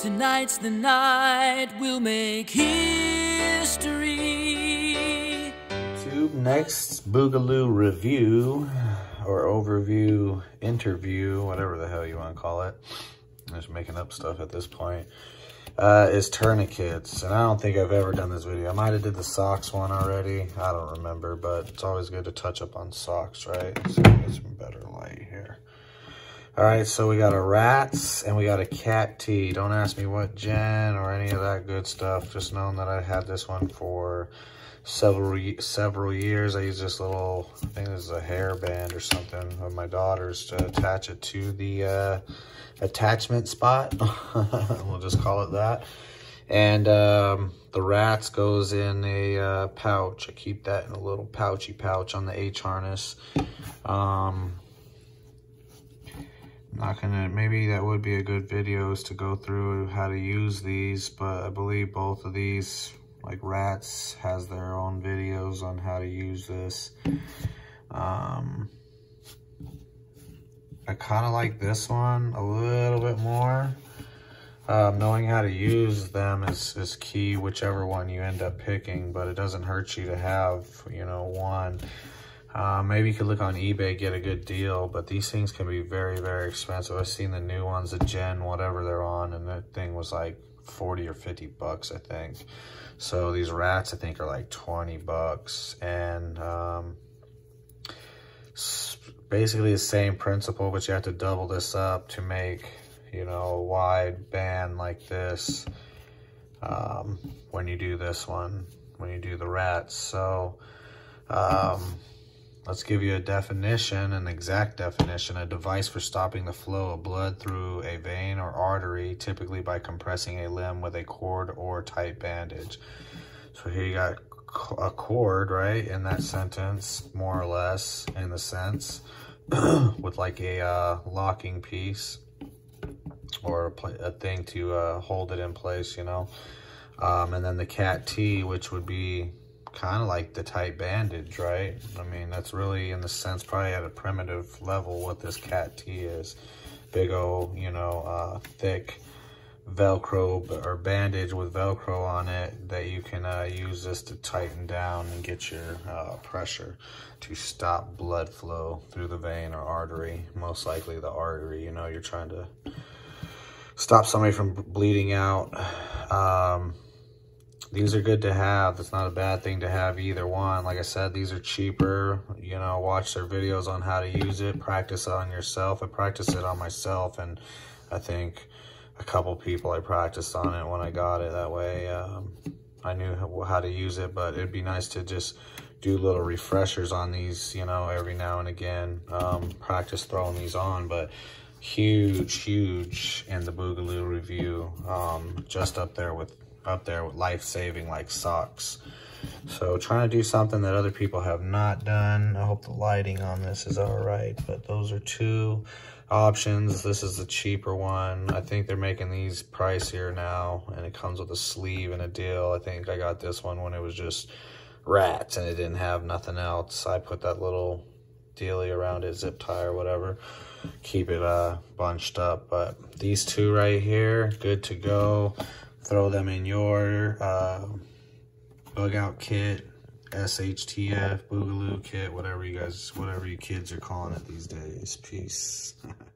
Tonight's the night we'll make history. Tube next Boogaloo review or overview, interview, whatever the hell you want to call it. I'm just making up stuff at this point. Uh, is tourniquets, and I don't think I've ever done this video. I might have did the socks one already. I don't remember, but it's always good to touch up on socks, right? So get some better light here. All right, so we got a rats and we got a cat T. Don't ask me what gen or any of that good stuff. Just knowing that I had this one for several several years. I use this little, I think this is a hair band or something of my daughter's to attach it to the uh, attachment spot. we'll just call it that. And um, the rats goes in a uh, pouch. I keep that in a little pouchy pouch on the H harness. Um, not gonna, maybe that would be a good video is to go through how to use these, but I believe both of these like Rats has their own videos on how to use this. Um, I kind of like this one a little bit more. Um, knowing how to use them is, is key, whichever one you end up picking, but it doesn't hurt you to have, you know, one. Uh, maybe you could look on eBay, get a good deal, but these things can be very, very expensive. I've seen the new ones, the Gen, whatever they're on, and that thing was like 40 or 50 bucks, I think. So these rats, I think, are like 20 bucks. And um, basically the same principle, but you have to double this up to make, you know, a wide band like this um, when you do this one, when you do the rats. So um, Let's give you a definition, an exact definition, a device for stopping the flow of blood through a vein or artery, typically by compressing a limb with a cord or tight bandage. So here you got a cord, right, in that sentence, more or less, in the sense, with like a uh, locking piece or a, a thing to uh, hold it in place, you know. Um, and then the cat T, which would be kind of like the tight bandage, right? I mean, that's really, in the sense, probably at a primitive level what this cat T is. Big old, you know, uh, thick Velcro or bandage with Velcro on it that you can uh, use this to tighten down and get your uh, pressure to stop blood flow through the vein or artery. Most likely the artery, you know, you're trying to stop somebody from bleeding out. Um, these are good to have. It's not a bad thing to have either one. Like I said, these are cheaper. You know, watch their videos on how to use it. Practice on yourself. I practiced it on myself, and I think a couple people I practiced on it when I got it. That way, um, I knew how to use it, but it'd be nice to just do little refreshers on these, you know, every now and again. Um, practice throwing these on, but huge, huge in the Boogaloo review. Um, just up there with up there with life-saving like socks. So trying to do something that other people have not done. I hope the lighting on this is all right, but those are two options. This is the cheaper one. I think they're making these pricier now, and it comes with a sleeve and a deal. I think I got this one when it was just rats and it didn't have nothing else. I put that little dealy around it, zip tie or whatever, keep it uh, bunched up. But these two right here, good to go throw them in your uh, bug out kit, SHTF, Boogaloo kit, whatever you guys, whatever you kids are calling it these days. Peace.